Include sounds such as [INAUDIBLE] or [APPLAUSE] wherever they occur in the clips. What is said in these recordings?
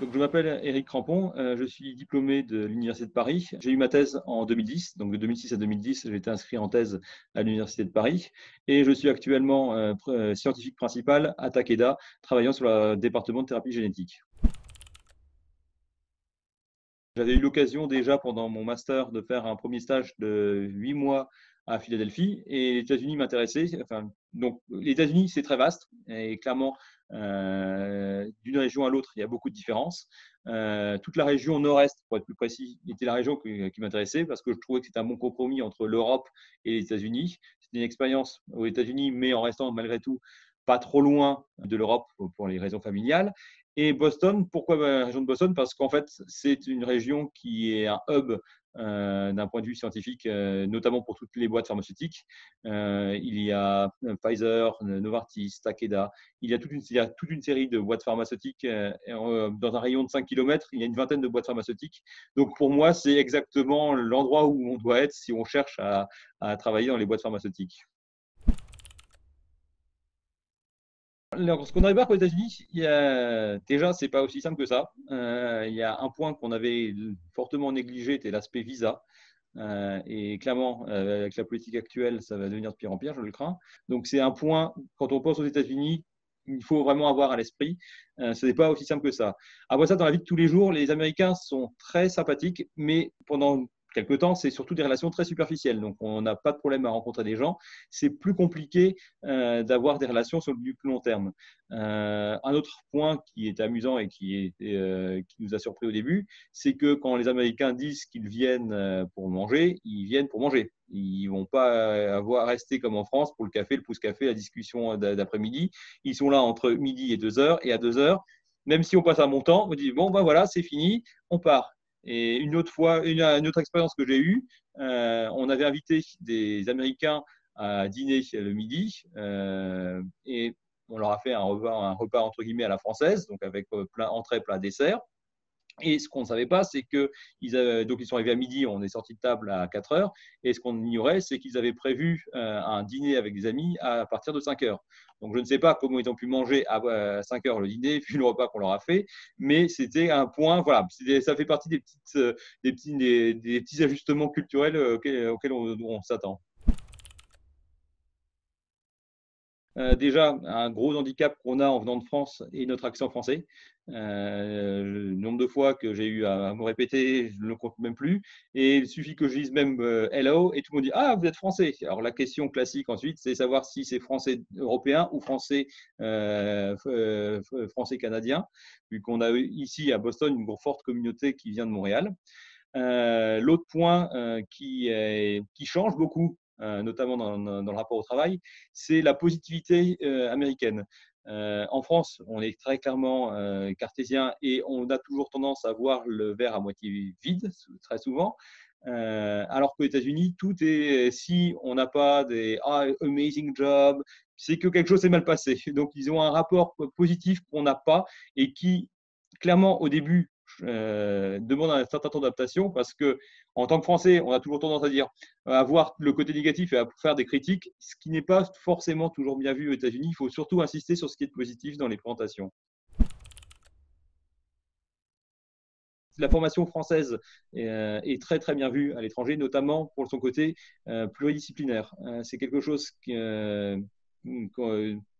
Je m'appelle Éric Crampon, euh, je suis diplômé de l'Université de Paris. J'ai eu ma thèse en 2010, donc de 2006 à 2010, j'ai été inscrit en thèse à l'Université de Paris et je suis actuellement euh, euh, scientifique principal à Takeda, travaillant sur le département de thérapie génétique. J'avais eu l'occasion déjà pendant mon master de faire un premier stage de huit mois à Philadelphie et les États-Unis m'intéressaient. Donc, les États-Unis, c'est très vaste et clairement, euh, d'une région à l'autre, il y a beaucoup de différences. Euh, toute la région nord-est, pour être plus précis, était la région qui, m'intéressait parce que je trouvais que c'était un bon compromis entre l'Europe et les États-Unis. C'était une expérience aux États-Unis, mais en restant malgré tout pas trop loin de l'Europe pour les raisons familiales. Et Boston, pourquoi la région de Boston? Parce qu'en fait, c'est une région qui est un hub euh, d'un point de vue scientifique, euh, notamment pour toutes les boîtes pharmaceutiques. Euh, il y a Pfizer, Novartis, Takeda. Il y a toute une, série de boîtes pharmaceutiques. dans un rayon de 5 km, il y a une vingtaine de boîtes pharmaceutiques. Donc pour moi, c'est exactement l'endroit où on doit être si on cherche à travailler dans les boîtes pharmaceutiques. Lorsqu'on arrive aux États-Unis, déjà, c'est pas aussi simple que ça. Euh, il y a un point qu'on avait fortement négligé, c'était l'aspect visa. Euh, et clairement, euh, avec la politique actuelle, ça va devenir de pire en pire, je le crains. Donc, c'est un point, quand on pense aux États-Unis, il faut vraiment avoir à l'esprit. ce n'est pas aussi simple que ça. Après ça, dans la vie de tous les jours, les Américains sont très sympathiques, mais pendant quelque temps, c'est surtout des relations très superficielles. Donc, on n'a pas de problème à rencontrer des gens. C'est plus compliqué euh, d'avoir des relations sur le plus long terme. Euh, un autre point qui est amusant et qui, euh, qui nous a surpris au début, c'est que quand les Américains disent qu'ils viennent pour manger, ils viennent pour manger. Ils vont pas avoir rester comme en France pour le café, le pouce café, la discussion d'après-midi. Ils sont là entre midi et 2 heures. Et à 2 heures, même si on passe un bon temps, on dit bon ben voilà, c'est fini, on part. Et une autre fois, une, autre expérience que j'ai eue, euh, on avait invité des Américains à dîner le midi euh, et on leur a fait un repas, un repas entre guillemets à la française, donc avec euh, plein entrée, plat, dessert. Et ce qu'on ne savait pas, c'est qu'ils donc ils sont arrivés à midi, on est sorti de table à 4 heures. Et ce qu'on ignorait, c'est qu'ils avaient prévu euh, un dîner avec des amis à partir de 5 heures. Donc je ne sais pas comment ils ont pu manger à 5 heures le dîner, [LAUGHS] vu le repas qu'on leur a fait, mais c'était un point, voilà, ça fait partie des, petites, euh, petits, ajustements culturels euh, auxquels, on s'attend. Euh, déjà, un gros handicap qu'on a en venant de France est notre accent français. Euh, le nombre de fois que j'ai eu à, me répéter, je ne le compte même plus. Et il suffit que je dise même euh, hello et tout le monde dit Ah, vous êtes français. Alors la question classique ensuite, c'est savoir si c'est français européen ou français, français canadien, vu qu'on a ici à Boston une forte communauté qui vient de Montréal. L'autre point qui, qui change beaucoup euh, notamment dans, le rapport au travail, c'est la positivité euh, américaine. Euh, en France, on est très clairement cartésien et on a toujours tendance à voir le verre à moitié vide, très souvent. alors qu'aux États-Unis, tout est si on n'a pas des ah, amazing job, c'est que quelque chose s'est mal passé. [LAUGHS] Donc, ils ont un rapport positif qu'on n'a pas et qui, clairement, au début, euh, demande un certain temps d'adaptation parce que en tant que Français, on a toujours tendance à dire à voir le côté négatif et à faire des critiques, ce qui n'est pas forcément toujours bien vu aux États-Unis. Il faut surtout insister sur ce qui est positif dans les présentations. La formation française euh, est, très très bien vue à l'étranger, notamment pour son côté euh, pluridisciplinaire. C'est quelque chose qui,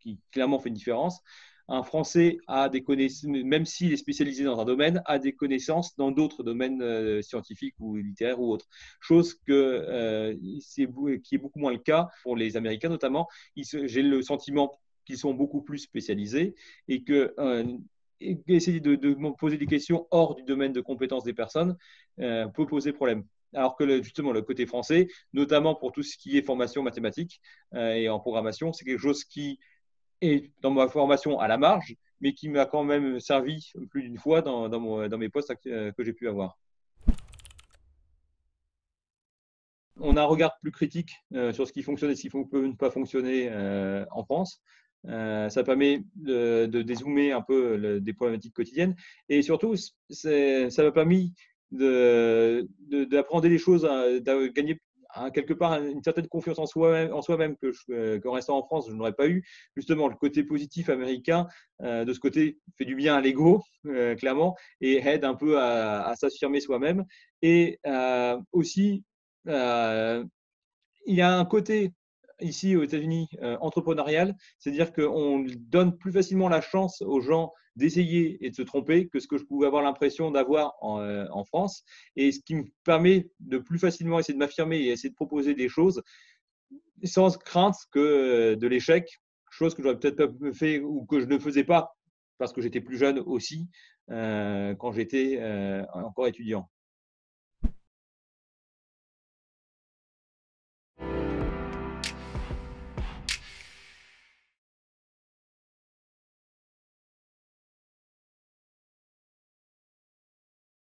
qui clairement fait une différence un Français a des connaissances, même s'il est spécialisé dans un domaine, a des connaissances dans d'autres domaines euh, scientifiques ou littéraires ou autres. Chose que euh, qui est beaucoup moins le cas pour les Américains notamment. J'ai le sentiment qu'ils sont beaucoup plus spécialisés et que euh, essayer de, poser des questions hors du domaine de compétences des personnes peut poser problème alors que justement le côté français, notamment pour tout ce qui est formation mathématique et en programmation, c'est quelque chose qui et dans ma formation à la marge, mais qui m'a quand même servi plus d'une fois dans, mes postes que j'ai pu avoir. On a un regard plus critique euh, sur ce qui fonctionne et ce qui ne peut pas fonctionner euh, en France. Euh, ça permet de, dézoomer un peu des problématiques quotidiennes. Et surtout, ça m'a permis d'apprendre des choses, de gagner quelque part une certaine confiance en soi-même, en soi-même que qu'en restant en France, je n'aurais pas eu. Justement, le côté positif américain, de ce côté, fait du bien à l'ego, clairement, et aide un peu à, s'affirmer soi-même. Et aussi, il y a un côté ici aux États-Unis entrepreneurial, c'est-à-dire qu'on donne plus facilement la chance aux gens d'essayer et de se tromper que ce que je pouvais avoir l'impression d'avoir en, France. Et ce qui me permet de plus facilement essayer de m'affirmer et essayer de proposer des choses sans crainte que de l'échec, chose que j'aurais peut-être pas fait ou que je ne faisais pas parce que j'étais plus jeune aussi quand j'étais encore étudiant.